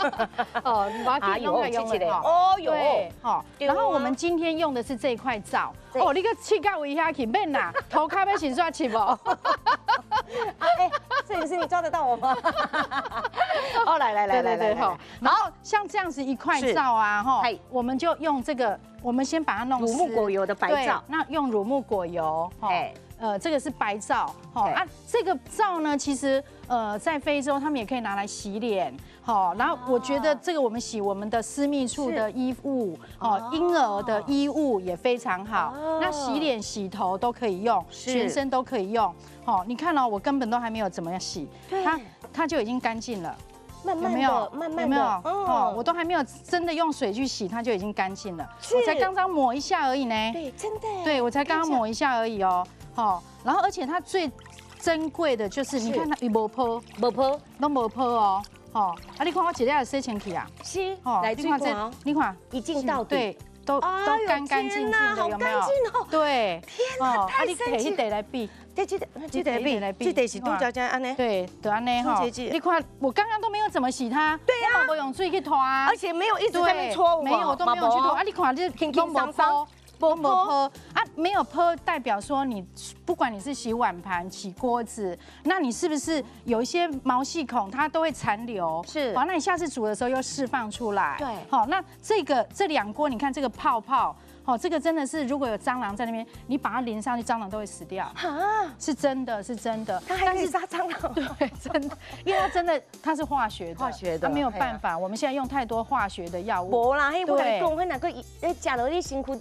<laughs> 哦，我哎呦用来用这个的哈哦哟对，好。对啊然后我们今天用的是这块皂，这哦，你个气到一下去免啦，头咖啡洗刷起不？<laughs> 啊，哎，摄影师你抓得到我吗？哦，来来来来来来哈，。然后像这样子一块是皂啊，哈嗨，我们就用这个，我们先把它弄乳木果油的白皂，那用乳木果油，哈哎，呃，这个是白皂，哈对啊，这个皂呢，其实呃，在非洲他们也可以拿来洗脸，好，然后我觉得这个我们洗我们的私密处的衣物，哦，婴儿的衣物也非常好哦，那洗脸、洗头都可以用，全身都可以用，好，你看哦，我根本都还没有怎么样洗，它它就已经干净了。慢慢有没有有没有？哦，我都还没有真的用水去洗，它就已经干净了。我才刚刚抹一下而已呢。对，真的，对，我才刚刚抹一下而已哦。好，然后而且它最珍贵的就是，你看它一抹泼不破，都没泼哦。哦，啊，你看我姐姐的洗清去啊。是，哦，来你看这最光，，你看一镜到底，对，都哎都干干净净有没有？干？净哦。对，天哪哦太啊，你可神奇。以得来比。这这这得这得来比，比这得是杜小姐安尼，对，对安尼哈。你看我刚刚都没有怎么洗它，对啊。我用水去拖啊。而。且没有一直在那搓我，没有，我都没有去拖。啊，你看这轻都没轻松松泼，啊，没有泼代表说你不管你是洗碗盘、洗锅子，那你是不是有一些毛细孔它都会残留？是好，那你下次煮的时候又释放出来。对好，那这个这两锅，你看这个泡泡。好，这个真的是，如果有蟑螂在那边，你把它淋上去，蟑螂都会死掉，啊，是真的，是真的。它还可以杀蟑螂，<laughs> 对，真的，因为它真的它是化学的，化学的它没有办法。我们现在用太多化学的药物，无啦，嘿，我跟你对讲，那哪个哎，假如你辛苦。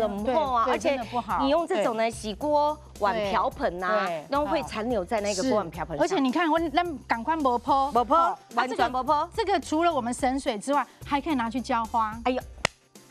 很破啊，而且你用这种呢洗锅碗瓢盆呐对，然后会残留在那个锅碗瓢盆上。而且你看，我那赶快磨泼，磨泼哦完全磨泼这个除了我们省水之外，还可以拿去浇花，哎呦，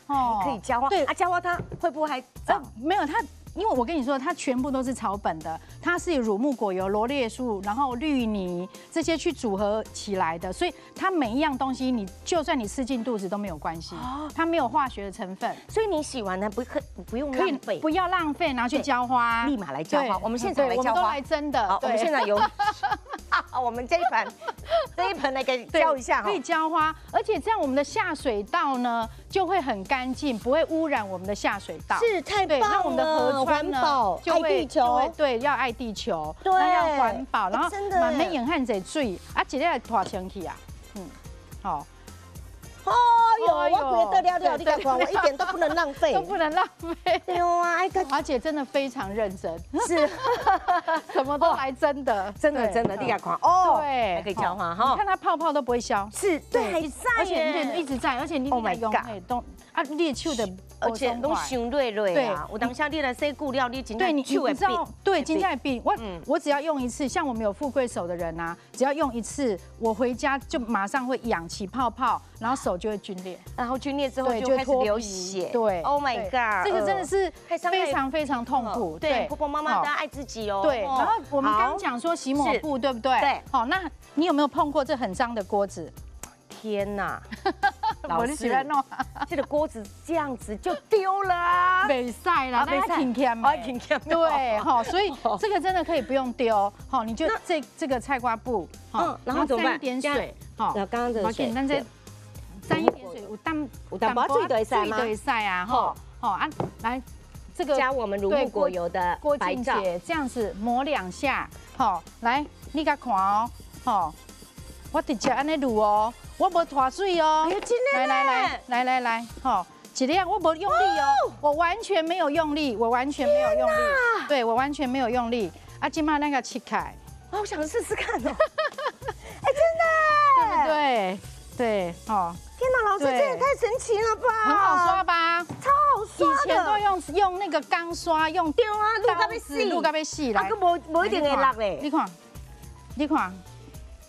哦。可以浇花，对。啊，浇花它会不会还呃？，没有它，因为我跟你说，它全部都是草本的，它是以乳木果油、罗列树，然后绿泥这些去组合起来的，所以它每一样东西，你就算你吃进肚子都没有关系，它没有化学的成分，所以你洗完呢，不可不用浪费，不要浪费，拿去浇花，立马来浇花我们现场来对我们浇花都来真的，好，我们现在有，啊我们这一盆这一盆来给对浇一下可以。浇花，而且这样我们的下水道呢就会很干净，不会污染我们的下水道。是太对，棒了，那我们的河环保，爱地球，对，要爱地球，对。要环保，然后真的满面眼汗在水，啊，一个拖清气啊，嗯，好，哦哎呦哟，我觉得了了，对你看看，我一点都不能浪费。<laughs> 都。不能浪费。对啊，哎个华姐真的非常认真，是。<laughs> 什么都来真的，真的真的，你看看哦，对，还可以浇花你哈看。它泡泡都不会消。是，对，还在而且一直在，而且你 Oh 来 my 用哎，都啊，你的手的而且都伤累累啊！我当下你来洗骨料，你今对你手会你知道病，对，今天病，我嗯。我只要用一次，像我们有富贵手的人啊，只要用一次，我回家就马上会痒起泡泡，然后手就会皲裂，然后皲裂之后，就开始流血。对，Oh my god，这个真的是非常非常痛苦，对，婆婆妈妈好。都要爱自己哦。对，哦。然后我们刚讲说洗抹布，对不对？对好，那你有没有碰过这很脏的锅子？天哪，<laughs> <laughs> 老我就喜欢师，弄，<laughs> 这个锅子这样子就丢了啊！没晒啦，那啊不可以挺甜啊挺甜对，<laughs> 哈，所以这个真的可以不用丢，好，你就这这个菜瓜布，好嗯，然后沾一点水，好，然后刚刚这个水沾一点水，我淡我淡薄水就会晒吗？对晒啊，哈，好。啊，来这个加我们如木果油的郭静白皂，姐这样子抹两下，好，来你甲看哦，好，我直接安尼撸哦，我无脱水哦，哎呦真的来来来呢来来来，好，尽量我无用力哦，我完全没有用力，我完全没有用力，对我完全没有用力，啊，今妈那个切开，啊，我想试试看哦。<laughs> 哎，真的，对？对，哦，天哪，老师对这也太神奇了吧！很好刷，吧？超好刷的。以前都用用那个钢刷，用丢啊，录到刀被死，子录到要死啊，来个。无无一定会落嘞。你看，你看，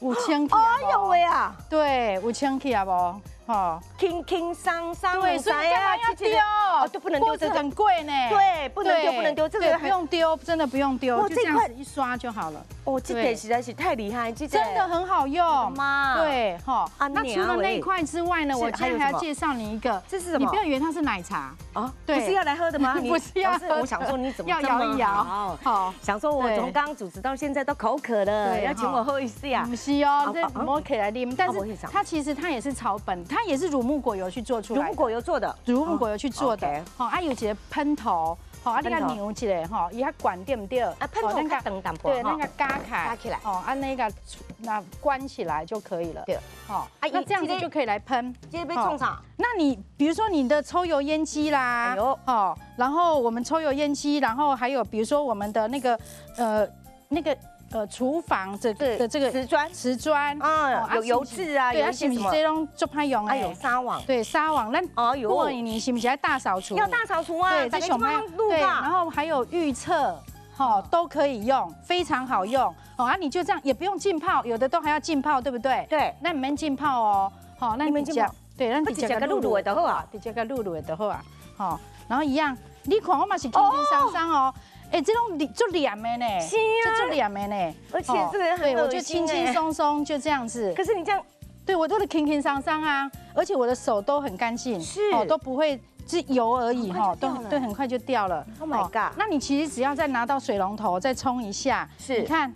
有清气哎啊呦？喂啊，对，有清气啊无？吼，轻轻桑桑，对，所以干嘛要丢？哦，都不能丢这个。很贵呢。对，不能丢，不能丢，这对个不用丢，真的不用丢，就这样子一刷就好了，哦，这对点实在是太厉害，这真的很好用。妈，，对，哈。啊那除了那一块之外呢，我今天还要介绍你一个，这是什么你不？要以为它是奶茶，啊，对不是要来喝的吗？<laughs> 你不是要老师喝我想说你怎么要摇一摇好好。想说我对从刚刚主持到现在都口渴了，对要请我喝一下不。是哦，这啊啊摸起来啉，但是啥是它其实它也是草本，它也是乳木果油去做出来的。乳木果油做的，乳木果油去做的。好，啊有一个喷头，好，啊你喷头。要扭一下，吼，伊遐管对不对？啊，喷头哦那个较长淡薄对，那个嘎开，嘎起来。哦，啊那个那关起来就可以了。对，好，啊那这样子就可以来喷。直接被冲上，那你比如说你的抽油烟机啦，哦，然后我们抽油烟机，然后还有比如说我们的那个呃那个呃厨房这个的这个瓷砖。瓷砖，啊，有油渍啊，对，啊是不是这种做怕用啊有哎？纱网，对，纱网，那哦有过年你是不是要大扫除？要大扫除啊，对，大家这熊猫录对，然，后还有预测，哈，都可以用，非常好用。哦，啊，你就这样也不用浸泡，有的都还要浸泡，对不对？对，那你们浸泡哦，好，那你你们浸泡。对，那我直接个露露的就好。啊，直接个露露的就好啊，好，然后一样，你看我嘛是轻轻松松哦。哎，这种就凉的呢，是就凉的呢，而且哦这个很对，我就轻轻哎松松就这样子，可是你这样对我都是轻轻桑桑啊，而且我的手都很干净，是哦，都不会是油而已哈，就掉了对，很快就掉了。Oh my 哦 god 那你其实只要再拿到水龙头再冲一下，是你看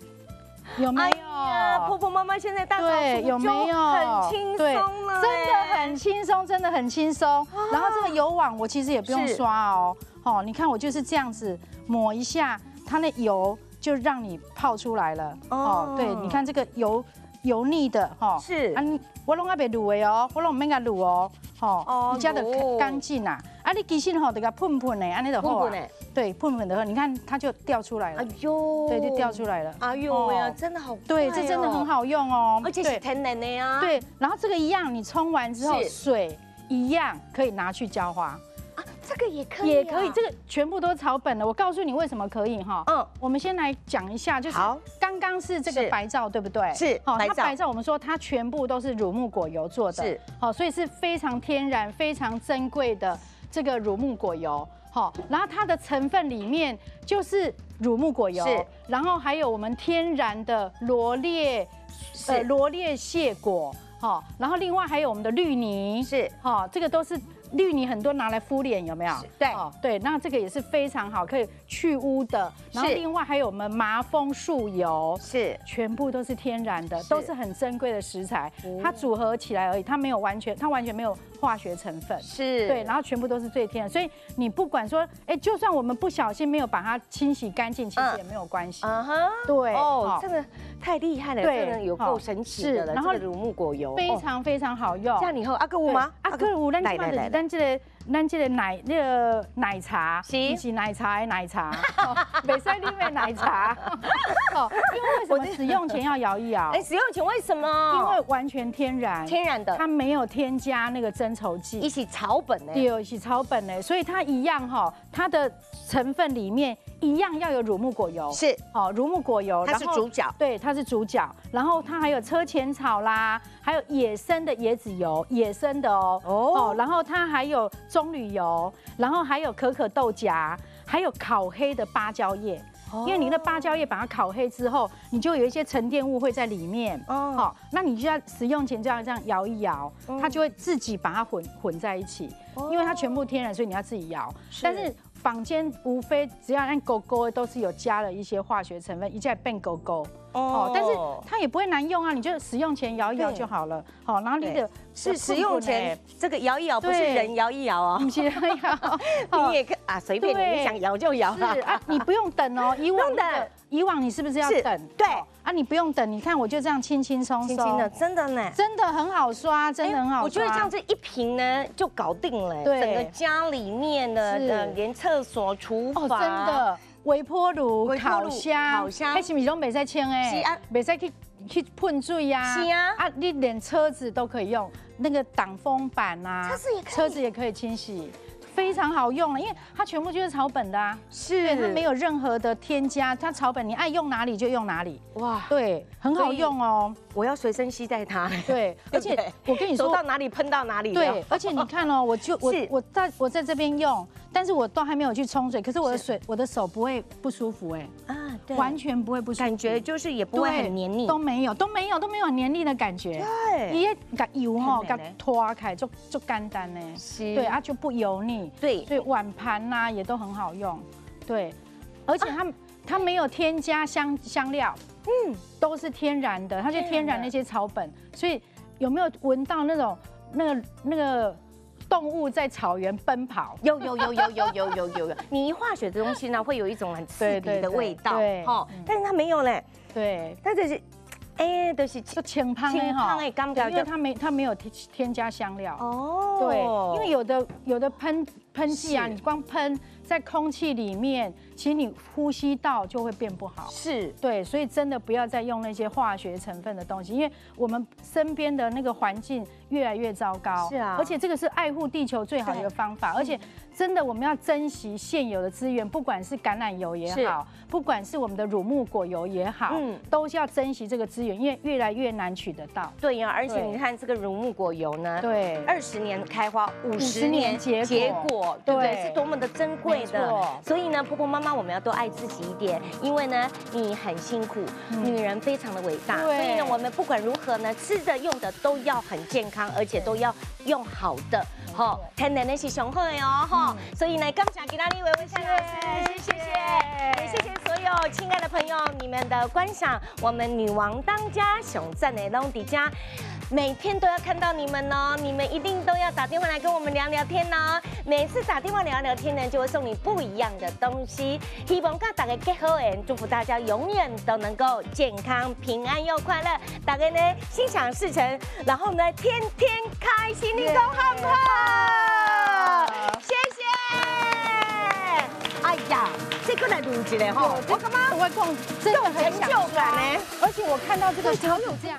有没哎，婆？婆妈妈现在大扫对，除有没有？很轻对松了，真的很轻松，真的很轻松。然后这个油网我其实也不用刷哦，哦，你看我就是这样子抹一下，它那油就让你泡出来了。哦哦，对，你看这个油油腻的哈，是我拢还袂卤的哦，我拢唔免甲卤哦，哦吼，你家的干净啊，啊，你其实吼得个喷喷的，安尼就好啊对，喷喷的好，你看它就掉出来了哎，呦，对，就掉出来了，哎呦喂呀，哦真的好对，这真的很好用哦，而且是对天然的呀，对，然后这个一样，你冲完之后水一样可以拿去浇花，啊，这个也可以，也可以，这个全部都是草本的。我告诉你为什么可以哈。嗯，我们先来讲一下，就是刚刚是这个白皂，对不对？是好，它白皂我们说它全部都是乳木果油做的，是，好，所以是非常天然、非常珍贵的这个乳木果油。好，然后它的成分里面就是乳木果油是，然后还有我们天然的罗列呃罗列蟹果，好，然后另外还有我们的绿泥，是。好，这个都是绿泥，很多拿来敷脸，有没有？对哦对，那这个也是非常好，可以去污的。然后另外还有我们麻风树油。是全部都是天然的，是都是很珍贵的食材哦，它组合起来而已，它没有完全，它完全没有化学成分。是，对，然后全部都是最天然，所以你不管说，哎，就算我们不小心没有把它清洗干净，其实嗯也没有关系。嗯哼，对，哦真的太厉害了，对有够神奇的了，然后乳木果油，哦非常非常好用。这样你喝阿哥五吗？啊，个有咱来即摆就是来来来咱这个咱这个奶那个奶茶，是是奶茶的奶茶，美塞里面奶茶。<laughs> 哦，因为为什么使用前要摇一摇哎，？使用前为什么？因为完全天然，天然的，它没有添加那个增稠剂一剂。起草本呢。对，一起草本呢，所以它一样哈，它的成分里面一样要有乳木果油，是，哦，乳木果油，它是主角。对，它是主角，然后它还有车前草啦，还有野生的椰子油，野生的哦，哦哦，然后它还有棕榈油，然后还有可可豆荚，还有烤黑的芭蕉叶。哦因为你的芭蕉叶把它烤黑之后，你就有一些沉淀物会在里面。哦好、那你就要使用前就要这样摇一摇，嗯它就会自己把它混混在一起。因为它全部天然，所以你要自己摇。但是坊间无非只要按狗狗都是有加了一些化学成分，一下变狗狗。哦，但是它也不会难用啊，你就使用前摇一摇就好了。好，然后你的是使用前这个摇一摇，不是人摇一摇哦。不是摇，<laughs> 你也可啊，随便你，想摇就摇。啦是。啊，你不用等哦。以往不用等。那个以往你是不是要等？对。哦啊，你不用等，你看我就这样轻轻松松，轻轻的，真的呢。真的很好刷，真的很好我觉得这样子一瓶呢就搞定了，对。整个家里面的连厕所、厨哦，房，真的，微波炉、烤箱、烤箱。还是不是拢袂使清哎？是啊，袂使去去喷水呀。是啊。啊，你连车子都可以用，那个挡风板啊，车子也可以。车子也可以清洗。非常好用了，因为它全部就是草本的啊，是。对，它没有任何的添加，它草本你爱用哪里就用哪里，哇，对，很好用哦，我要随身携带它，<laughs> 对，而且我跟你说走到，哪里喷到哪里。对，，而且你看哦，<laughs> 我就我我在我在这边用，但是我都还没有去冲水，可是我的水我的手不会不舒服哎，啊，对，完全不会不舒服，感觉就是也不会很黏腻。都没有都没有都没有黏腻的感觉。对，伊个油吼，给很美呢？拖开就就干单呢，是。对啊就不油腻，对。所以碗盘呐也都很好用，对，而且它它没有添加香香料，嗯，都是天然的，它就天然那些草本，所以有没有闻到那种那个那个动物在草原奔跑？有有有有有有有有有，你一化学的东西呢，会有一种很刺鼻的味道，对哈嗯，但是它没有嘞，对，它就是，哎，都是就清汤的清哈因为它没它没有添添加香料。哦。对，因为有的有的喷喷剂啊，你光喷在空气里面，其实你呼吸道就会变不好。是。对，所以真的不要再用那些化学成分的东西，因为我们身边的那个环境越来越糟糕。是啊。而且这个是爱护地球最好的一个方法，而且真的我们要珍惜现有的资源，不管是橄榄油也好，不管是我们的乳木果油也好，嗯。嗯，都是要珍惜这个资源，因为越来越难取得到。对呀，而且你看这个乳木果油呢，对。二十年开花，五十50年年结果。结果，对不对？对。是多么的珍贵的。所以呢，婆婆妈妈我们要多爱自己一点，因为呢，你很辛苦，女人非常的伟大。所以呢，我们不管如何呢，吃的用的都要很健康，而且都要用好的。好，天然的是雄厚的哦，哈。所以呢，感谢给大家维维蔡老师，谢谢，也谢谢所有亲爱的朋友你们的观赏。我们女王当家熊赞的龙迪家。每天都要看到你们哦，你们一定都要打电话来跟我们聊聊天哦。每次打电话聊聊天呢，就会送你不一样的东西。希望跟大家结好缘，祝福大家永远都能够健康、平安又快乐。大家呢心想事成，然后呢天天开心，你讲好不好？谢谢。哎呀，这个来录一个哈，我干嘛？我讲真的很有成就感呢而且我看到这个好有这样。